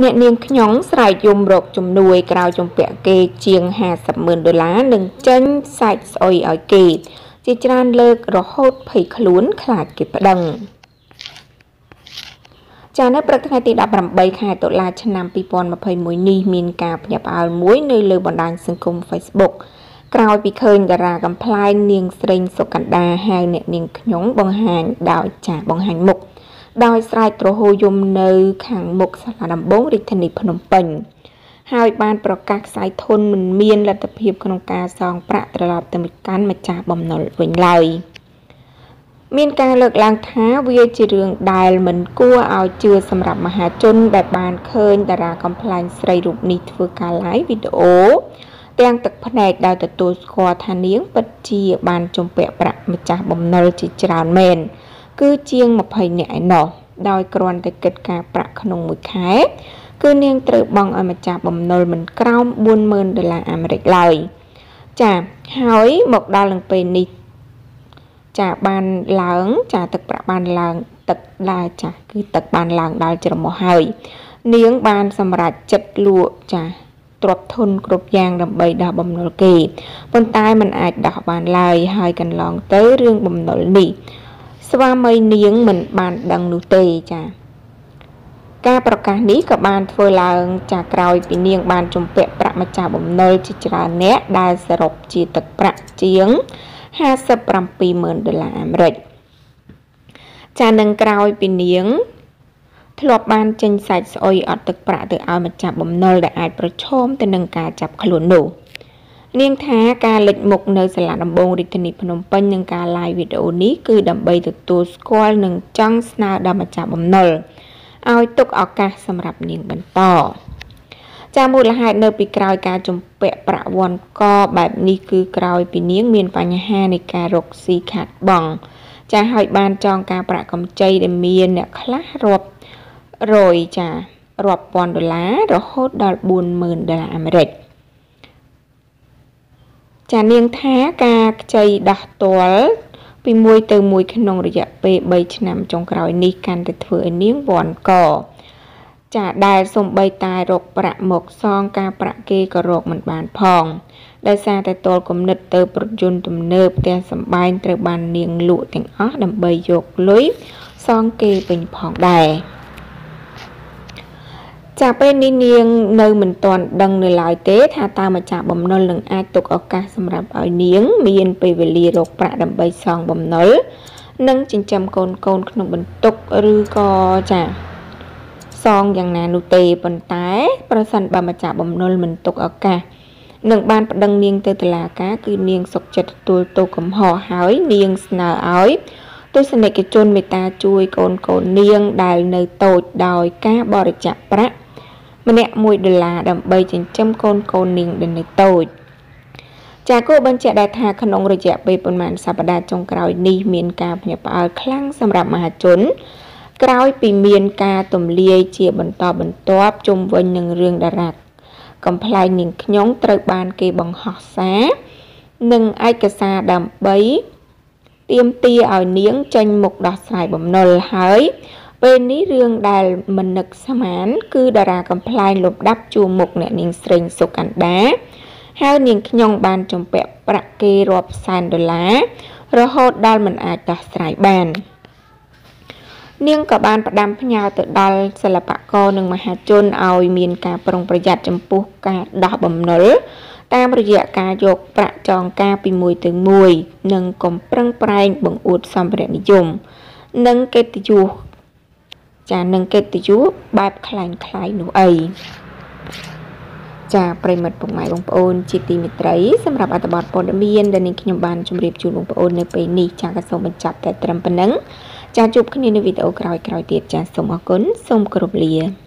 អ្នកនាងខ្ញុំស្រែកយំរកជំនួយក្រៅជំពាក់គេជាង50ម៉ឺនដុល្លារនិងចេញសាច់ស្អុយឲ្យគេ ជាច្រើនលើករហូតភ័យខ្លួនខ្លាចគេប្តឹងចានៅព្រឹកថ្ងៃទី18ខែតុលាឆ្នាំ2021នេះមានការភ្ញាក់ផ្អើលមួយនៅលើបណ្ដាញសង្គម Facebook ក្រោយពីឃើញតារាកំ pl ែងនាងស្រីសុកណ្ដាហៅអ្នកនាងខ្ញុំបង្ហាញដោយចាស់បង្ហាញមុខ ដោយស្រែកទ្រហោយំនៅ ខាងមុខសាលាដំបងរាជធានីភ្នំពេញហើយបានប្រកាសខ្សែធនមិនមានលទ្ធភាពក្នុងការសងប្រាក់ត្រឡប់ទៅកាន់ម្ចាស់បំណុលវិញឡើយមានការលើកឡើងថាវាជារឿងដែលមិនគួរឲ្យជឿសម្រាប់មហាជនដែលបានឃើញតារាកំ pl ែងស្រីរូបនេះធ្វើការ live វីដេអូទាំងទឹកភ្នែកដោយទទួលស្គាល់ថានាងពិតជាបានជំពាក់ប្រាក់ម្ចាស់បំណុលជាច្រើនមែន គឺជាង20នាក់ឯណោះដោយគ្រាន់តែគិតការប្រាក់ក្នុងមួយខែ គឺនាងត្រូវបង់ឲ្យម្ចាស់បំណុលមិនក្រោម40000ដុល្លារអាមេរិកឡើយចាហើយមកដល់នឹងពេលនេះចាបានឡើង ចាទឹកប្រាក់បានឡើងទឹកដែរចាគឺទឹកបានឡើងដល់ច្រមុះហើយ នាងបានសម្រេចចិត្តលក់ចាទ្រព្យធនគ្រប់យ៉ាងដើម្បីដោះបំណុលគេប៉ុន្តែมันអាចដោះបានឡើយហើយកន្លងទៅរឿងបំណុលនេះ ស្វាមីនាងមិនបានដឹងនោះទេចាការប្រកាសនេះក៏បានធ្វើឡើង ចាក្រោយពីនាង បានជំពាក់ប្រាក់ម្ចាស់បំណុលជាច្រើនអ្នកដែលសរុបជាទឹកប្រាក់ជាង57,000ដុល្លារអាមេរិកចានឹងក្រោយពីនាងធ្លាប់បានចេញសាច់ស្អុយអត់ទឹកប្រាក់ទៅឲ្យម្ចាស់បំណុលដែលអាចប្រឈមទៅនឹងការចាប់ខ្លួននោះ នាងថាការលេចមុខនៅសាលាដំបងរាជធានីភ្នំពេញនឹងការ live វីដេអូនេះគឺដើម្បីទទួលស្គាល់និងចង់ស្នើដល់ម្ចាស់បំណុលឲ្យទុកឱកាសសម្រាប់នាងបន្តចាមូលហេតុនៅពីក្រោយការជំពាក់ប្រាក់វ័នកបែបនេះគឺក្រោយពីនាងមានបញ្ហានៃការរកស៊ីខាត់បង ចាហើយបានចងការប្រាក់កម្ចីដែលមានអ្នកខ្លះរាប់រយចារាប់ពាន់ដុល្លាររហូតដល់40000ដុល្លារអាមេរិក ចានាងថាការខ្ចីដោះទាល់ពីមួយទៅមួយក្នុងរយៈពេល3ឆ្នាំចុងក្រោយនេះកាន់តែធ្វើឲ្យនាងវាន់កចាដែលសំបីតែរកប្រាក់មកសងការប្រាក់គេក៏រកមិនបានផងដោយសារតែតលគំនិតទៅប្រយុនទំនើបផ្ទះសម្បែងត្រូវបាននាងលក់ទាំងអស់ដើម្បីយកលុយសងគេវិញផងដែរ ចាពេលនេះនាងនៅមិនទាន់ដឹងនៅឡើយទេ ថាតើម្ចាស់បំណុលនឹងអាចទុកឱកាសសម្រាប់ឲ្យនាង មានពេលវេលារកប្រាក់ដើម្បីសងបំណុលនិងចិញ្ចឹមកូនកូនក្នុងបន្ទុកឬក៏ចាសងយ៉ាងណានោះទេប៉ុន្តែ ប្រសិនបើម្ចាស់បំណុលមិនទុកឱកាសនឹងបានប្តឹងនាងទៅតុលាការគឺនាងសុកចិត្តទទួលទោសកំហុសហើយនាងស្នើឲ្យទស្សនិកជនមេត្តាជួយកូនកូននាងដែលនៅតូចដោយការបរិច្ចាគប្រាក់ ម្នាក់1ដុល្លារដើម្បីចិញ្ចឹមកូនកូននាងដែលនៅតូចចាគូបញ្ជាក់ដែរថាក្នុងរយៈពេលប្រមាណសប្តាហ៍ចុងក្រោយនេះមានការភ្ញាក់ផ្អើលខ្លាំងសម្រាប់មហាជនក្រោយពីមានការទម្លាយជាបន្តបន្ទាប់ជុំវិញនឹងរឿងតារាកំ pl ែងនាងខ្ញុំត្រូវបានគេបង្ហោះសារនិងឯកសារដើម្បីទៀមទាឲ្យនាងចេញមុខដោះស្រាយបំណុលហើយ ពេលនេះរឿងដែលមិននឹកស្មានគឺតារាកំ pl ែងលំដាប់ជួមុខអ្នកនាងស្រីសុកណ្ដាហើយនាងខ្ញុំបានចំពាក់ប្រាក់គេរាប់សែនដុល្លាររហូតដល់មិនអាចដោះស្រាយបាននាងក៏បានផ្ដាំផ្ញើទៅដល់សិល្បករនិងមហាជនឲ្យមានការប្រុងប្រយ័ត្នចំពោះការដោះបំណុលតាមរយៈការយកប្រាក់ចងការពីមួយទៅមួយនិងកុំប្រឹងប្រែងបង្អួតសម្ភារៈនិយម និងកិត្តិយស ចានឹងកិត្តិយសបែបคล้ายคล้ายនោះអីចាប្រិមិត្តពុកម៉ែបងប្អូនជាទីមេត្រីសម្រាប់អត្ថបទព័ត៌មានដែលនាងខ្ញុំបានជម្រាបជូនបងប្អូននៅពេលនេះចាក៏សូមបញ្ចប់តែត្រឹមប៉ុណ្ណឹងចាជួបគ្នានៅវីដេអូក្រោយៗទៀតចាសូមអរគុណសូមគោរពលា